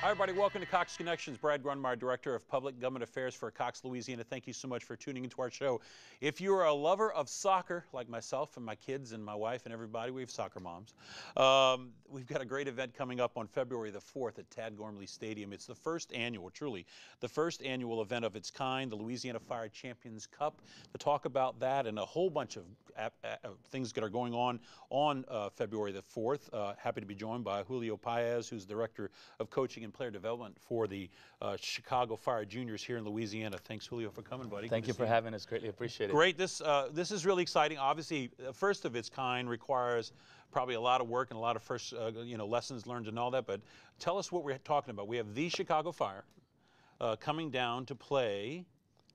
Hi, everybody. Welcome to Cox Connexions. Brad Grundmeyer, Director of Public Government Affairs for Cox, Louisiana. Thank you so much for tuning into our show. If you are a lover of soccer, like myself and my kids and my wife and everybody, we have soccer moms. Um, we've got a great event coming up on February the 4th at Tad Gormley Stadium. It's the first annual, truly, the first annual event of its kind, the Louisiana Fire Champions Cup. To talk about that and a whole bunch of uh, things that are going on on uh, February the 4th, uh, happy to be joined by Julio Paiz, who's Director of Coaching and Player Development for the uh, Chicago Fire Juniors here in Louisiana. Thanks, Julio, for coming, buddy. Thank Good you for having us. Greatly appreciate it. Great. This uh, this is really exciting. Obviously, first of its kind requires probably a lot of work and a lot of first uh, you know lessons learned and all that. But tell us what we're talking about. We have the Chicago Fire uh, coming down to play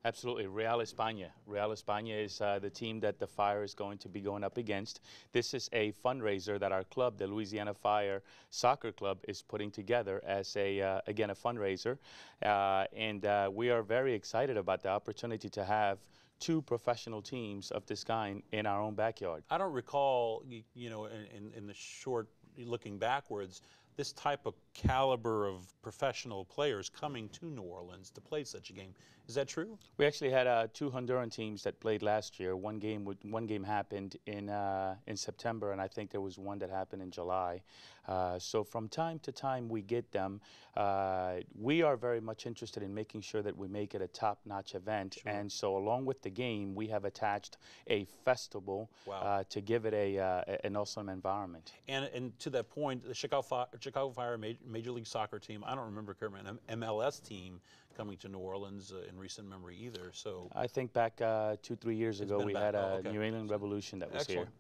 Absolutely. Real España. Real España is uh, the team that the Fire is going to be going up against. This is a fundraiser that our club, the Louisiana Fire Soccer Club, is putting together as a, uh, again, a fundraiser. Uh, and uh, we are very excited about the opportunity to have two professional teams of this kind in our own backyard. I don't recall, you know, in, in the short looking backwards, this type of caliber of professional players coming to New Orleans to play such a game. Is that true? We actually had uh, two Honduran teams that played last year. One game would, one game happened in uh, in September, and I think there was one that happened in July. Uh, so from time to time we get them. Uh, we are very much interested in making sure that we make it a top-notch event, sure. and so along with the game, we have attached a festival wow. Uh, to give it a uh, an awesome environment. And and to that point, the Chicago Fire, Chicago Fire Major, Major League Soccer team. I don't remember an MLS team coming to New Orleans uh, in recent memory either. So I think back uh, two, three years ago, we back, had a oh, okay. New England Revolution that was Excellent. here.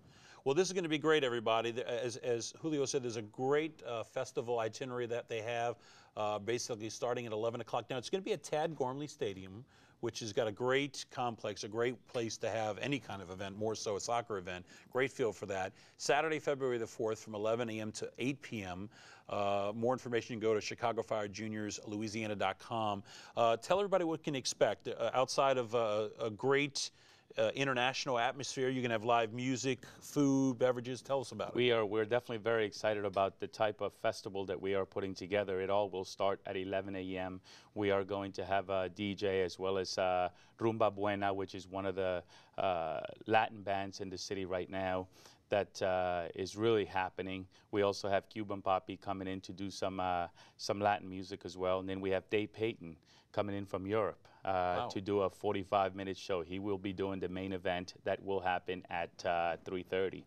Well, this is going to be great, everybody. As, as Julio said, there's a great uh, festival itinerary that they have, uh, basically starting at 11 o'clock. Now, it's going to be at Tad Gormley Stadium, which has got a great complex, a great place to have any kind of event, more so a soccer event. Great field for that. Saturday, February the 4th from 11 a.m. to 8 p.m. Uh, more information, go to ChicagoFireJuniorsLouisiana.com. Uh, tell everybody what can expect uh, outside of uh, a great uh, international atmosphere. You can have live music, food, beverages. Tell us about it. We are we're definitely very excited about the type of festival that we are putting together. It all will start at 11 a.m. We are going to have a DJ as well as uh, Rumba Buena, which is one of the uh, Latin bands in the city right now that uh, is really happening. We also have Cuban Poppy coming in to do some uh, some Latin music as well, and then we have Dave Payton coming in from Europe wow. to do a 45-minute show. He will be doing the main event that will happen at 3:30. Uh,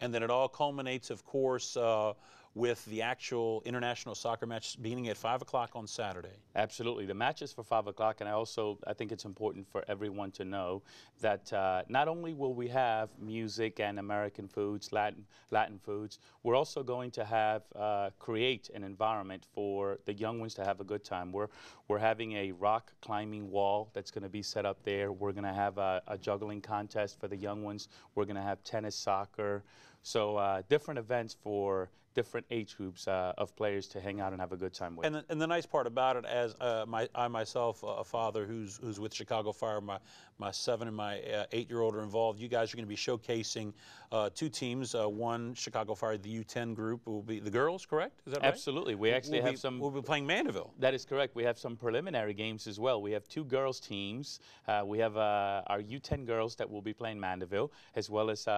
and then it all culminates, of course, uh, with the actual international soccer match beginning at 5 o'clock on Saturday. Absolutely. The match is for 5 o'clock, and I also I think it's important for everyone to know that uh, not only will we have music and American foods, Latin, Latin foods, we're also going to have uh, create an environment for the young ones to have a good time. We're, we're having a rock climbing wall that's going to be set up there. We're going to have a, a juggling contest for the young ones. We're going to have tennis, soccer. So uh, different events for different age groups uh, of players to hang out and have a good time with. And the, and the nice part about it, as uh, my, I myself, a father who's who's with Chicago Fire, my my seven and my uh, eight-year-old are involved. You guys are going to be showcasing uh, two teams. Uh, one Chicago Fire, the U10 group, will be the girls, correct? Is that right? Absolutely. We actually we'll have be, some. We'll be playing Mandeville. That is correct. We have some preliminary games as well. We have two girls teams. we have our U10 girls that will be playing Mandeville, as well as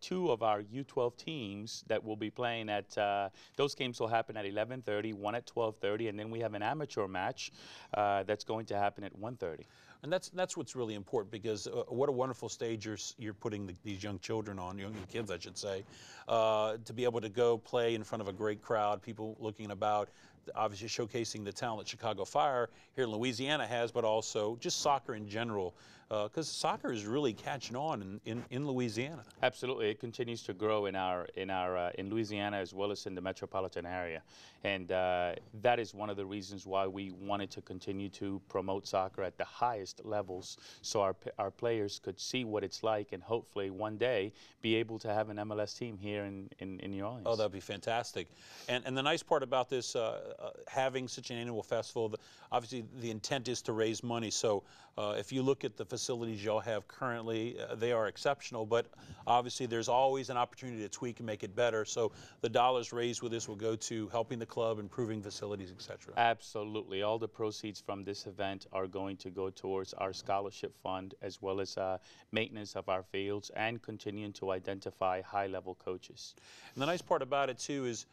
two of our U12 teams that will be playing at uh, those games will happen at 11:30, one at 12:30, and then we have an amateur match uh, that's going to happen at 1:30. And that's that's what's really important because uh, what a wonderful stage you're you're putting the, these young children on, young kids, I should say, uh, to be able to go play in front of a great crowd, people looking about, obviously showcasing the talent Chicago Fire here in Louisiana has, but also just soccer in general because uh, soccer is really catching on in, in, in, Louisiana. Absolutely, it continues to grow in our in our uh, in Louisiana as well as in the metropolitan area, and uh, that is one of the reasons why we wanted to continue to promote soccer at the highest levels, so our our players could see what it's like, and hopefully one day be able to have an MLS team here in in, in New Orleans. Oh, that'd be fantastic, and and the nice part about this, uh, uh, having such an annual festival. The, obviously, the intent is to raise money. So, uh, if you look at the facilities y'all have currently, uh, they are exceptional. But obviously, there's always an opportunity to tweak and make it better. So, the dollars raised with this will go to helping the club, improving facilities, etc. Absolutely. All the proceeds from this event are going to go towards our scholarship fund as well as uh, maintenance of our fields and continuing to identify high level coaches. And the nice part about it, too, is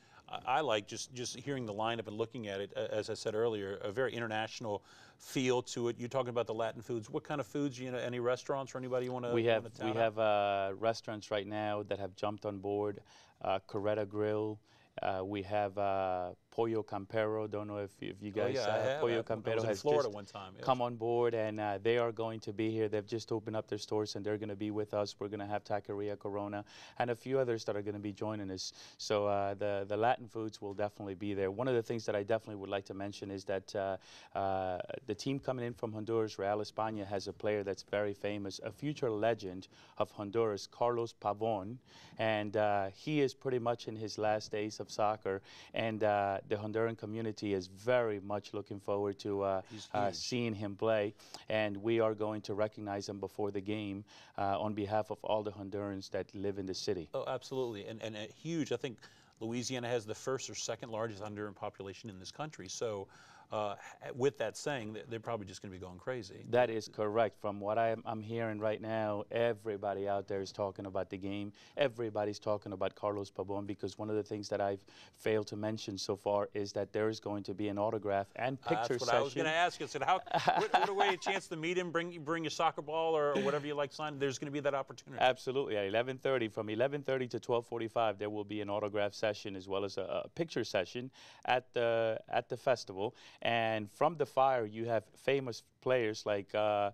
I like just, just hearing the lineup and looking at it, as I said earlier, a very international feel to it. You're talking about the Latin foods. What kind of foods? You know, any restaurants or anybody you want to? We have we have uh, restaurants right now that have jumped on board. Uh, Coretta Grill. Uh, we have uh, Pollo Campero. Don't know if, if you guys. Oh, yeah, uh. Pollo I Campero was in has Florida just one time. It come on board, and uh, they are going to be here. They've just opened up their stores, and they're going to be with us. We're going to have Taqueria Corona and a few others that are going to be joining us. So uh, the the Latin foods will definitely be there. One of the things that I definitely would like to mention is that uh, uh, the team coming in from Honduras, Real España, has a player that's very famous, a future legend of Honduras, Carlos Pavon, and uh, he is pretty much in his last days of soccer and the Honduran community is very much looking forward to uh, uh, seeing him play. And we are going to recognize him before the game uh, on behalf of all the Hondurans that live in the city. Oh, absolutely, and and uh, huge. I think Louisiana has the first or second largest Honduran population in this country. So, uh, with that saying, they- they're probably just going to be going crazy. That is correct. From what I'm, I'm hearing right now, everybody out there is talking about the game. Everybody's talking about Carlos Pavon because one of the things that I've failed to mention so far is that there is going to be an autograph and Uh, picture That's what session. I was going to ask. I said, how? what, what a way a chance to meet him, bring bring your soccer ball or whatever you like. Sign. There's going to be that opportunity. Absolutely. At 11:30, from 11:30 to 12:45, there will be an autograph session as well as a, a picture session at the at the festival. And from the fire, you have famous players like. Uh,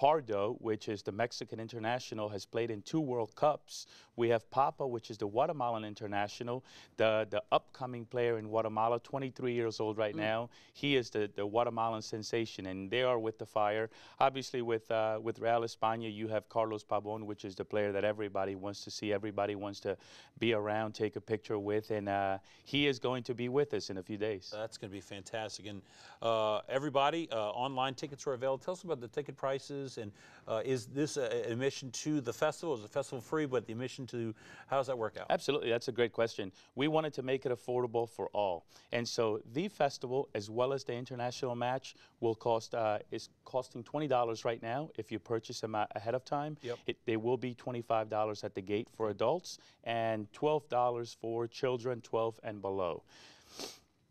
Pardo, which is the Mexican international, has played in two World Cups. We have Pappa, which is the Guatemalan international, the the upcoming player in Guatemala, 23 years old right now. He is the, the Guatemalan sensation, and they are with the fire. Obviously, with uh, with Real España, you have Carlos Pavon, which is the player that everybody wants to see, everybody wants to be around, take a picture with, and uh, he is going to be with us in a few days. That's going to be fantastic. And uh, everybody, uh, online tickets are available. Tell us about the ticket prices. And uh, is this admission to the festival? Is the festival free? But the admission to how does that work out? Absolutely, that's a great question. We wanted to make it affordable for all, and so the festival, as well as the international match, will cost uh, is costing twenty dollars right now. If you purchase them ahead of time, Yep. it, they will be twenty five dollars at the gate for adults and twelve dollars for children twelve and below.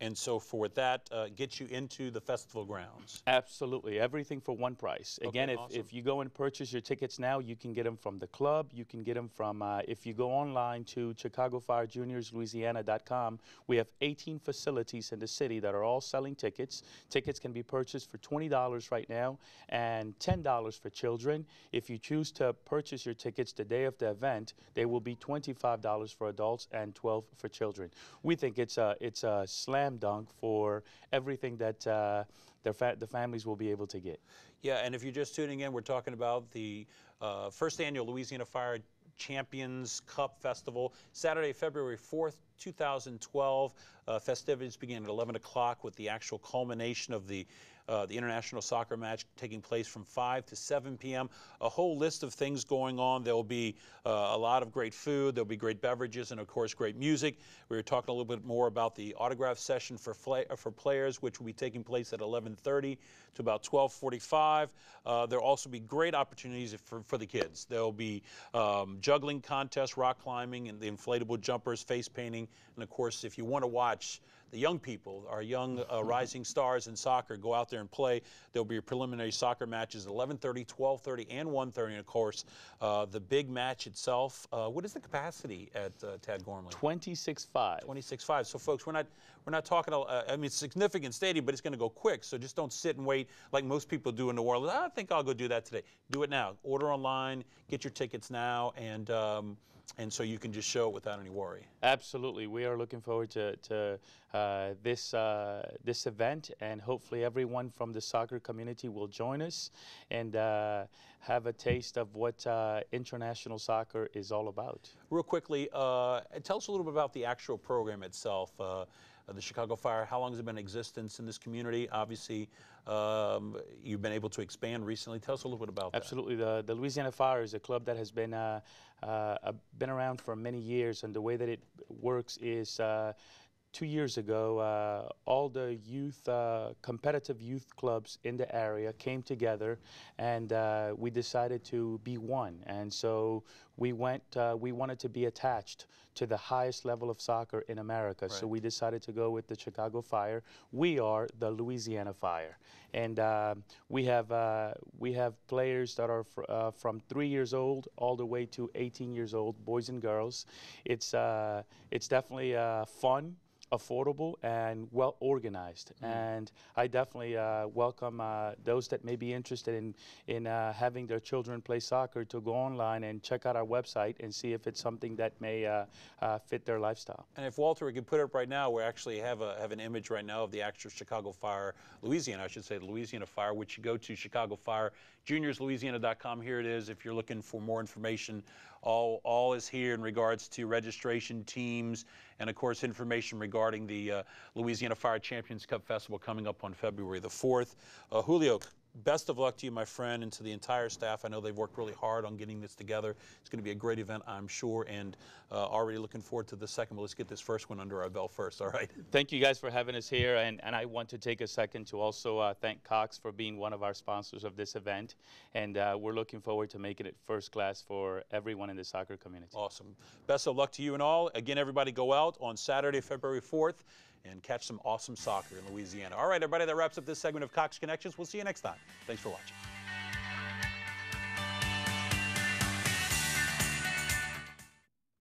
And so for that, uh, get you into the festival grounds. Absolutely, everything for one price. Again, if, awesome. if you go and purchase your tickets now, you can get them from the club. You can get them from, uh, if you go online to ChicagoFireJuniorsLouisiana.com, we have 18 facilities in the city that are all selling tickets. Tickets can be purchased for $20 right now and $10 for children. If you choose to purchase your tickets the day of the event, they will be $25 for adults and 12 for children. We think it's a, it's a slam dunk for everything that uh, their fa- the families will be able to get. Yeah, and if you're just tuning in, we're talking about the uh, first annual Louisiana Fire Champions Cup Festival, Saturday, February 4th, 2012. Uh, festivities begin at 11 o'clock with the actual culmination of the uh, the international soccer match taking place from 5 to 7 p.m. A whole list of things going on. There'll be uh, a lot of great food. There'll be great beverages and, of course, great music. We were talking a little bit more about the autograph session for for players, which will be taking place at 11:30 to about 12:45. Uh, there'll also be great opportunities for, for the kids. There'll be um, juggling contests, rock climbing, and the inflatable jumpers, face painting, and of course, if you want to watch the young people, our young uh, rising stars in soccer, go out there and play. There'll be preliminary soccer matches at 11:30, 12:30, and 1:30, and of course, uh, the big match itself. Uh, what is the capacity at uh, Tad Gormley? 26.5. 26.5. So, folks, we're not we're not talking. Uh, I mean, it's a significant stadium, but it's going to go quick. So just don't sit and wait like most people do in New Orleans. I think I'll go do that today. Do it now. Order online. Get your tickets now, and um, and so you can just show it without any worry. Absolutely, we are looking forward to, to uh, this uh, this event, and hopefully everyone from the soccer community will join us and uh, have a taste of what uh, international soccer is all about. Real quickly, uh, tell us a little bit about the actual program itself. Uh, the Chicago Fire, how long has it been in existence in this community? Obviously, um, you've been able to expand recently. Tell us a little bit about Absolutely. that. Absolutely. The, the Louisiana Fire is a club that has been, uh, uh, been around for many years, and the way that it works is two years ago, uh, all the youth, uh, competitive youth clubs in the area came together and uh, we decided to be one. And so we went, uh, we wanted to be attached to the highest level of soccer in America. Right. So we decided to go with the Chicago Fire. We are the Louisiana Fire. And uh, we, have, uh, we have players that are fr from three years old all the way to 18 years old, boys and girls. It's, it's definitely fun affordable and well organized. Mm. And I definitely uh, welcome uh, those that may be interested in in uh, having their children play soccer to go online and check out our website and see if it's something that may uh, uh, fit their lifestyle. And if Walter we could put it up right now, we actually have a have an image right now of the actual Chicago Fire, Louisiana, I should say, the Louisiana Fire, which you go to Chicago Fire juniorslouisiana.com. Here it is. If you're looking for more information, all all is here in regards to registration teams and of course information regarding the uh, Louisiana Fire Champions Cup Festival coming up on February the 4th. Uh, Julio, best of luck to you, my friend, and to the entire staff. I know they've worked really hard on getting this together. It's going to be a great event, I'm sure, and uh, already looking forward to the second. But let's get this first one under our belt first, all right? Thank you guys for having us here, and, and I want to take a second to also uh, thank Cox for being one of our sponsors of this event, and uh, we're looking forward to making it first class for everyone in the soccer community. Awesome. Best of luck to you and all. Again, everybody go out on Saturday, February 4th and catch some awesome soccer in Louisiana. All right, everybody, that wraps up this segment of Cox Connexions. We'll see you next time. Thanks for watching.